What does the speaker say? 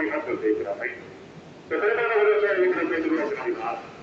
一番手動が集まり